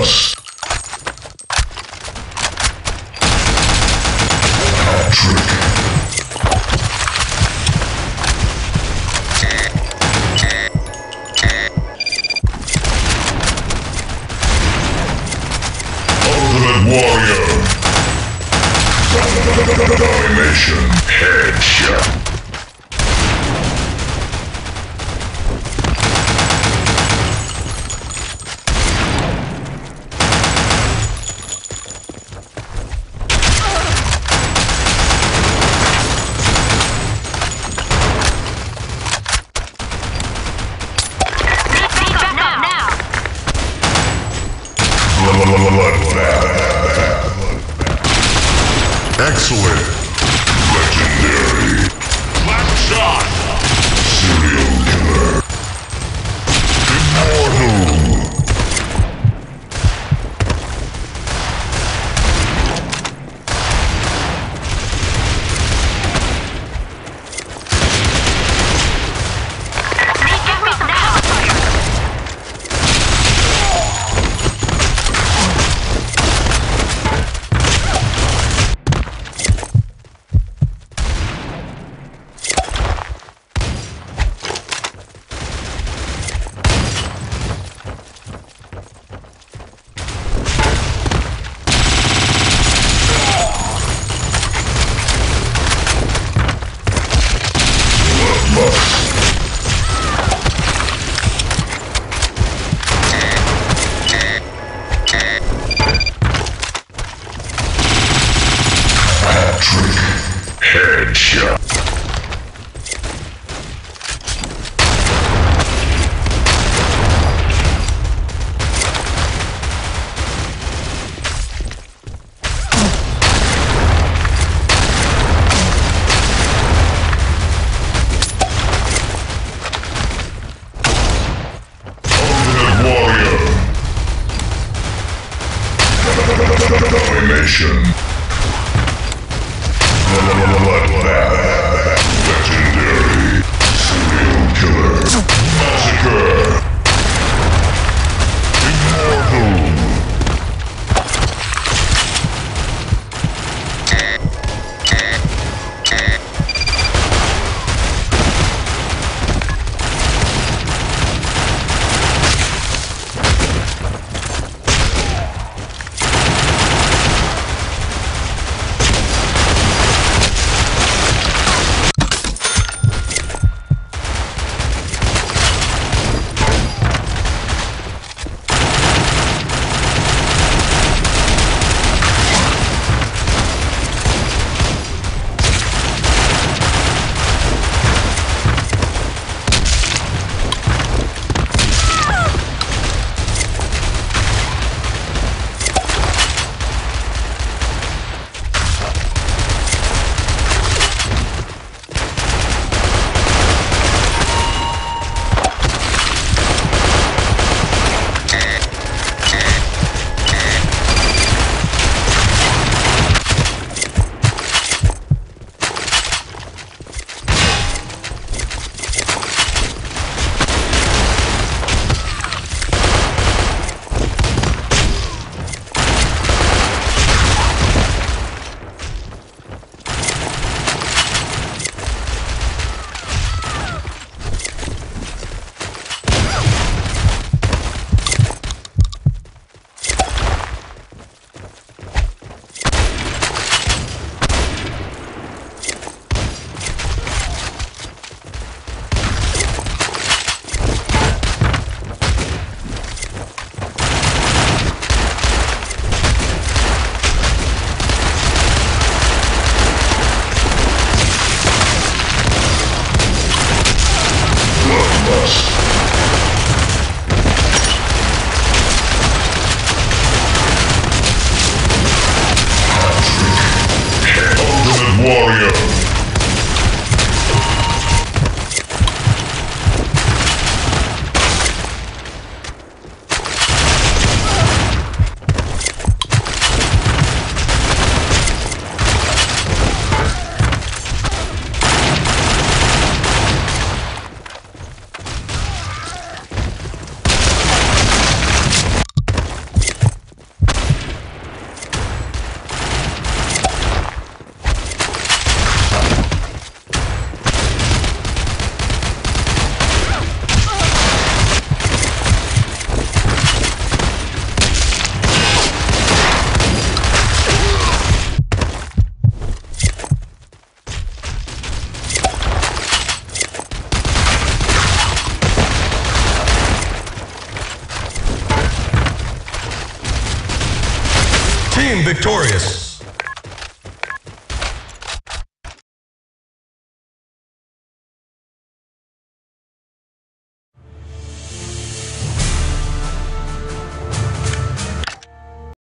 us. Warrior! Domination Headshot! Excellent. Legendary. Last shot. Ultimate Domination. Bloodbath. Victorious.